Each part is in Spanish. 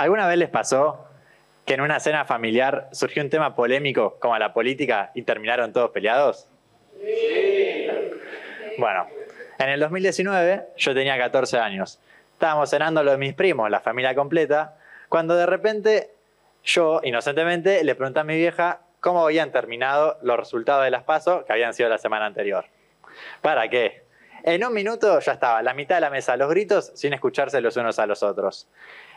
¿Alguna vez les pasó que en una cena familiar surgió un tema polémico como la política y terminaron todos peleados? Sí. Bueno, en el 2019 yo tenía 14 años. Estábamos cenando lo de mis primos, la familia completa, cuando de repente yo, inocentemente, le pregunté a mi vieja cómo habían terminado los resultados de las pasos que habían sido la semana anterior. ¿Para qué? En un minuto ya estaba la mitad de la mesa, los gritos sin escucharse los unos a los otros.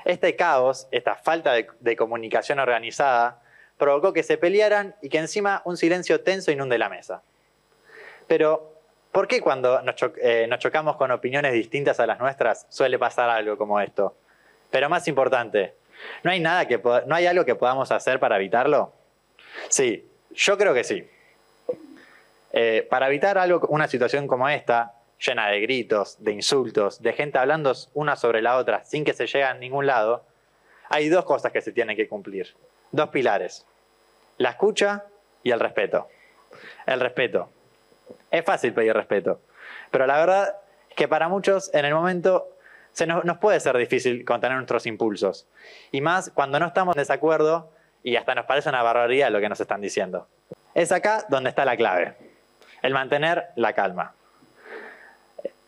Este caos, esta falta de, comunicación organizada, provocó que se pelearan y que encima un silencio tenso inunde la mesa. Pero, ¿por qué cuando nos, eh, chocamos con opiniones distintas a las nuestras suele pasar algo como esto? Pero más importante, ¿no hay, nada que, ¿no hay algo que podamos hacer para evitarlo? Sí, yo creo que sí. Eh, para evitar algo, una situación como esta, llena de gritos, de insultos, de gente hablando una sobre la otra sin que se llegue a ningún lado, hay dos cosas que se tienen que cumplir. Dos pilares. La escucha y el respeto. El respeto. Es fácil pedir respeto, pero la verdad es que para muchos en el momento se nos, nos puede ser difícil contener nuestros impulsos. Y más cuando no estamos en desacuerdo y hasta nos parece una barbaridad lo que nos están diciendo. Es acá donde está la clave, el mantener la calma.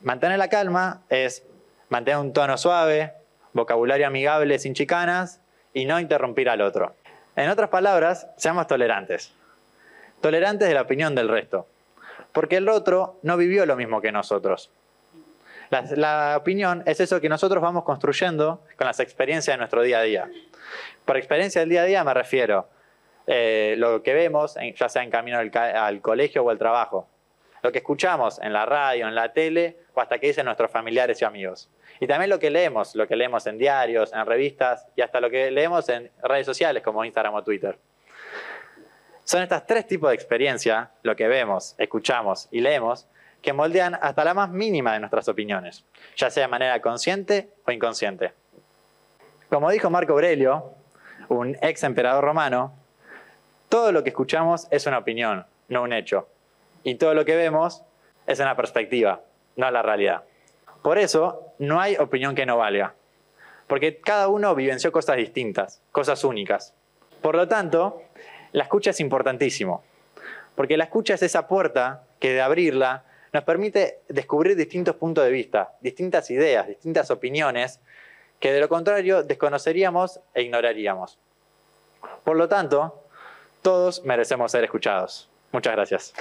Mantener la calma es mantener un tono suave, vocabulario amigable sin chicanas y no interrumpir al otro. En otras palabras, seamos tolerantes. Tolerantes de la opinión del resto. Porque el otro no vivió lo mismo que nosotros. La, opinión es eso que nosotros vamos construyendo con las experiencias de nuestro día a día. Por experiencia del día a día me refiero eh, lo que vemos, ya sea en camino al colegio o al trabajo, lo que escuchamos en la radio, en la tele o hasta que dicen nuestros familiares y amigos. Y también lo que leemos, lo que leemos en diarios, en revistas y hasta lo que leemos en redes sociales como Instagram o Twitter. Son estos tres tipos de experiencia, lo que vemos, escuchamos y leemos, que moldean hasta la más mínima de nuestras opiniones, ya sea de manera consciente o inconsciente. Como dijo Marco Aurelio, un ex emperador romano, todo lo que escuchamos es una opinión, no un hecho y todo lo que vemos es una perspectiva, no la realidad. Por eso, no hay opinión que no valga, porque cada uno vivenció cosas distintas, cosas únicas. Por lo tanto, la escucha es importantísimo, porque la escucha es esa puerta que de abrirla nos permite descubrir distintos puntos de vista, distintas ideas, distintas opiniones, que de lo contrario desconoceríamos e ignoraríamos. Por lo tanto, todos merecemos ser escuchados. Muchas gracias.